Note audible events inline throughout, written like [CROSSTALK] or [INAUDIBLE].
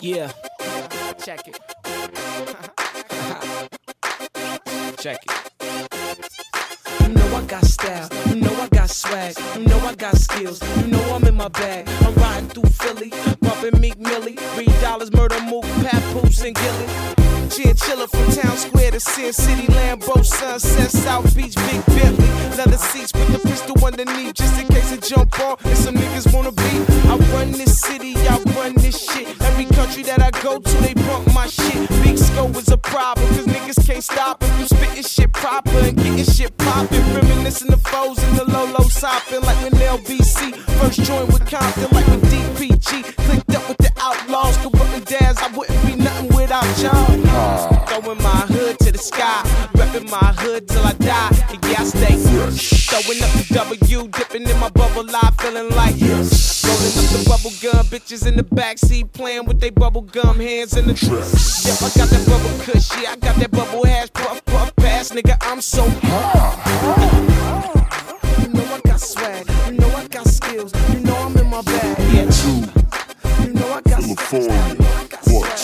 Yeah. Check it. [LAUGHS] Check it. You know I got style, you know I got swag, you know I got skills, you know I'm in my bag. I'm riding through Philly, bumping Meek Millie, three dollars Murda Mook, Papoose and Gillie. Chinchilla from Town Square to Sin City, Lambo, Sunset, South Beach, Big Bentley, leather seats with the pistol underneath, just in case it jump off and some niggas wanna be. I run this country that I go to, they bump my shit. Big scope is a problem, cause niggas can't stop if you spitting shit proper and getting shit poppin'. Reminiscing the foes and the low low sopping like when LBC first joined with Compton, like when DPG repping my hood till I die. And yeah, I stay fresh. Throwing up the W, dipping in my bubble life, feeling like yes. Rolling up the bubble gum, bitches in the backseat playing with they bubble gum hands in the dress. Yep, I got that bubble kush, yeah, I got that bubble hash, puff, puff, pass, nigga, I'm so hot. You know I got swag, you know I got skills, you know I'm in my bag, yeah. Two, You know I got California,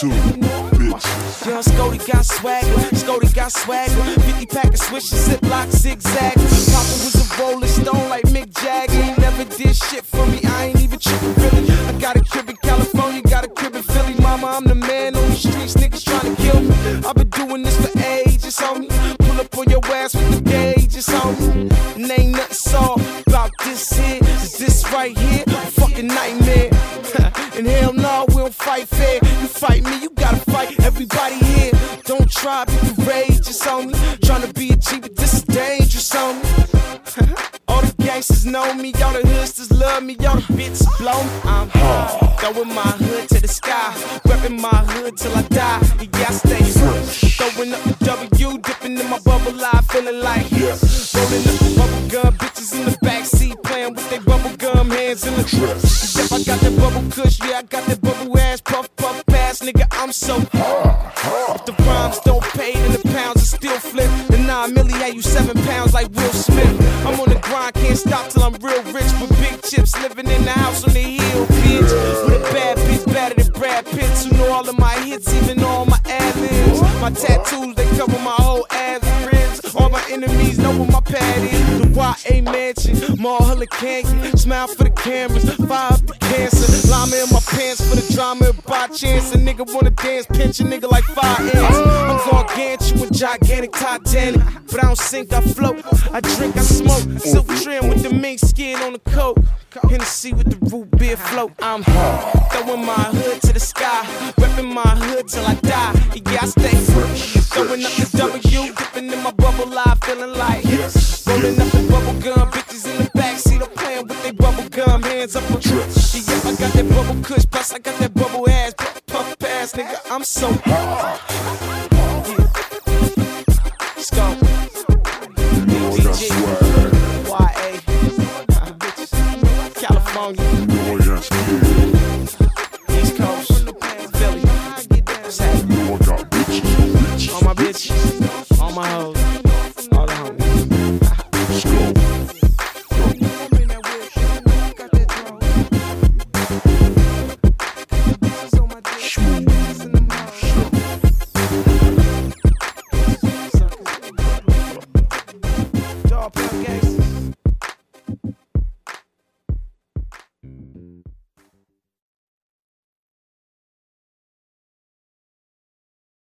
two, bitch. Young Scody got swagger, Scody got swagger. 50 pack of swishes, ziplock, zigzag. Papa was a rolling stone like Mick Jagger. He never did shit for me, I ain't even tripping really. I got a crib in California, got a crib in Philly. Mama, I'm the man on the streets, niggas trying to kill me. I've been doing this for ages, homie. Pull up on your ass with the gauges, homie. And ain't nothing soft about this here. Is this right here? A fucking nightmare. [LAUGHS] and hell no, we don't fight fair. You fight me, you gotta fight everybody here. Don't try, to be courageous on me. Tryna be a G, but this is dangerous on me. [LAUGHS] all the gangsters know me, all the hoodsters love me, all the bitches blow me. I'm high, throwing my hood to the sky, repping my hood till I die. Yeah, I stay fresh. Throwing up the W, dipping in my bubble life, feeling like yes. rolling up the bubble gum, bitches in the backseat playing with their bubble gum hands in the dress. Nigga, I'm so if the rhymes don't pay, then the pounds are still flip. The nine milli had you seven pounds like Will Smith. I'm on the grind, can't stop till I'm real rich with big chips, living in the house on the hill, bitch. With a bad bitch better than Brad Pitts, who know all of my hits, even all my ad. My tattoos, they cover my whole ass enemies know what my pad is. The YA mansion, Mulholland Canyon. Smile for the cameras, fire up the cancer. Llama in my pants for the drama by chance. A nigga wanna dance, pinch a nigga like fire ants. I'm gargantuan, gigantic, titanic. But I don't sink, I float. I drink, I smoke. Silk trim with the mink skin on the coat. Hennessy with the root beer float. I'm throwing my hood to the sky, repping my hood till I die. Yeah, I stay fresh. Throwing up the W, dipping in my bubble life, feeling like yes. Rolling up the bubble gum, bitches in the backseat are playing with their bubble gum, hands up on trips. Yeah, I got that bubble kush, plus I got that bubble ass, puff ass, nigga, I'm so hot. Let's. East Coast, Philly. All my bitches, all my hoes.